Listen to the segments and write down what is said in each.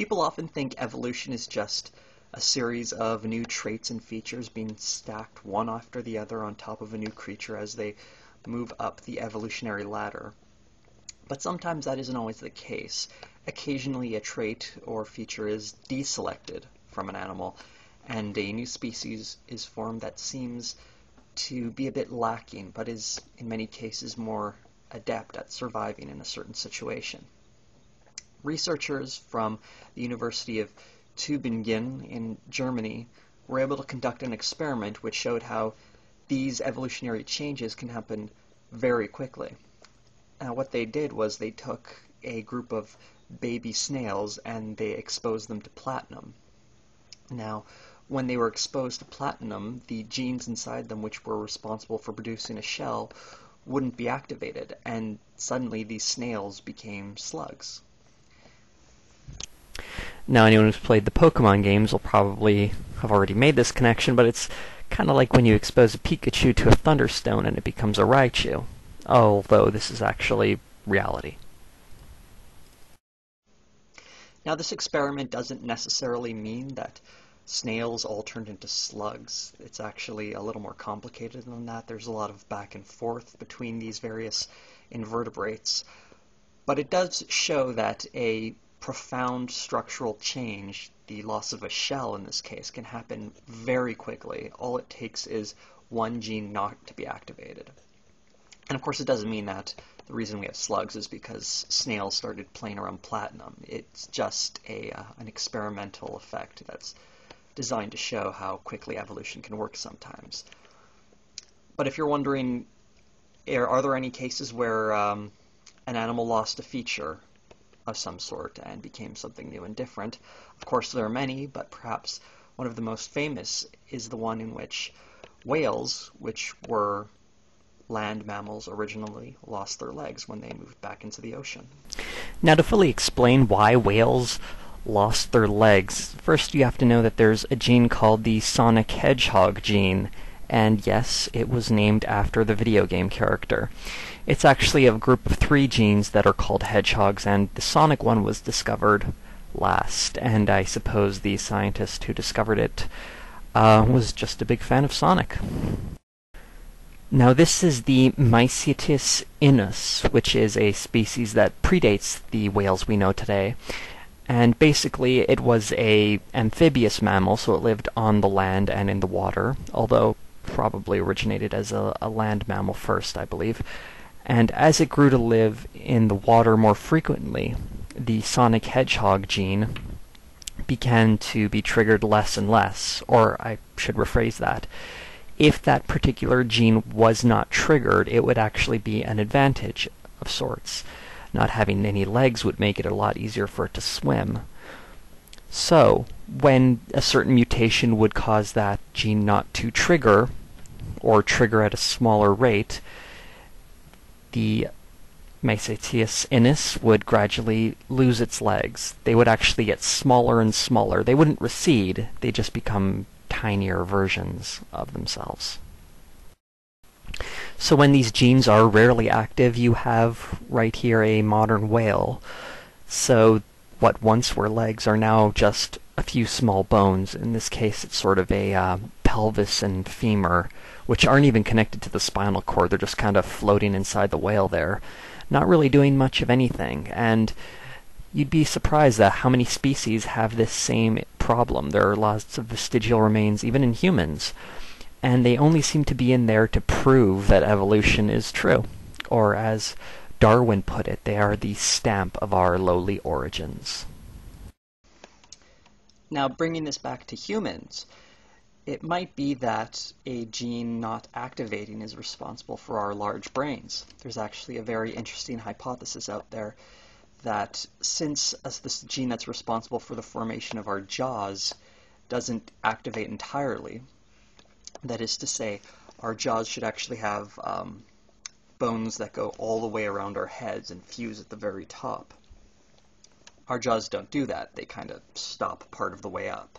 People often think evolution is just a series of new traits and features being stacked one after the other on top of a new creature as they move up the evolutionary ladder. But sometimes that isn't always the case. Occasionally a trait or feature is deselected from an animal and a new species is formed that seems to be a bit lacking but is in many cases more adept at surviving in a certain situation. Researchers from the University of Tübingen in Germany were able to conduct an experiment which showed how these evolutionary changes can happen very quickly. Now what they did was they took a group of baby snails and they exposed them to platinum. Now, when they were exposed to platinum, the genes inside them which were responsible for producing a shell wouldn't be activated, and suddenly these snails became slugs. Now, anyone who's played the Pokemon games will probably have already made this connection, but it's kind of like when you expose a Pikachu to a Thunderstone and it becomes a Raichu, although this is actually reality. Now, this experiment doesn't necessarily mean that snails all turned into slugs. It's actually a little more complicated than that. There's a lot of back and forth between these various invertebrates. But it does show that a profound structural change, the loss of a shell in this case, can happen very quickly. All it takes is one gene not to be activated. And of course, it doesn't mean that the reason we have slugs is because snails started playing around platinum. It's just a uh, an experimental effect that's designed to show how quickly evolution can work sometimes. But if you're wondering, are, are there any cases where um, an animal lost a feature of some sort and became something new and different. Of course, there are many, but perhaps one of the most famous is the one in which whales, which were land mammals originally, lost their legs when they moved back into the ocean. Now, to fully explain why whales lost their legs, first you have to know that there's a gene called the Sonic Hedgehog gene, and yes, it was named after the video game character. It's actually a group of three genes that are called hedgehogs, and the sonic one was discovered last, and I suppose the scientist who discovered it uh, was just a big fan of Sonic. Now this is the Maiacetus inuus, which is a species that predates the whales we know today. And basically it was a amphibious mammal, so it lived on the land and in the water, although probably originated as a, a land mammal first, I believe. And as it grew to live in the water more frequently, the sonic hedgehog gene began to be triggered less and less, or I should rephrase that. If that particular gene was not triggered, it would actually be an advantage of sorts. Not having any legs would make it a lot easier for it to swim. So, when a certain mutation would cause that gene not to trigger, or trigger at a smaller rate, the Maiacetus inuus would gradually lose its legs. They would actually get smaller and smaller. They wouldn't recede, they just become tinier versions of themselves. So when these genes are rarely active, you have right here a modern whale. So what once were legs are now just a few small bones. In this case, it's sort of a uh, pelvis and femur, which aren't even connected to the spinal cord. They're just kind of floating inside the whale there, not really doing much of anything. And you'd be surprised at how many species have this same problem. There are lots of vestigial remains, even in humans, and they only seem to be in there to prove that evolution is true. Or, as Darwin put it, they are the stamp of our lowly origins. Now, bringing this back to humans, it might be that a gene not activating is responsible for our large brains. There's actually a very interesting hypothesis out there that since this gene that's responsible for the formation of our jaws doesn't activate entirely, that is to say, our jaws should actually have um, bones that go all the way around our heads and fuse at the very top. Our jaws don't do that. They kind of stop part of the way up.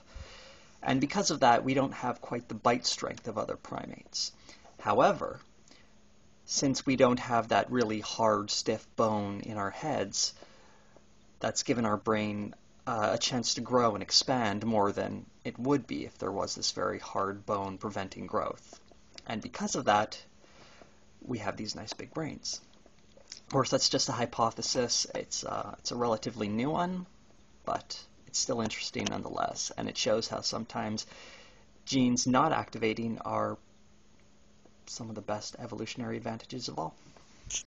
And because of that, we don't have quite the bite strength of other primates. However, since we don't have that really hard, stiff bone in our heads, that's given our brain uh, a chance to grow and expand more than it would be if there was this very hard bone preventing growth. And because of that, we have these nice big brains. Of course, that's just a hypothesis. It's, uh, it's a relatively new one, but it's still interesting nonetheless, and it shows how sometimes genes not activating are some of the best evolutionary advantages of all.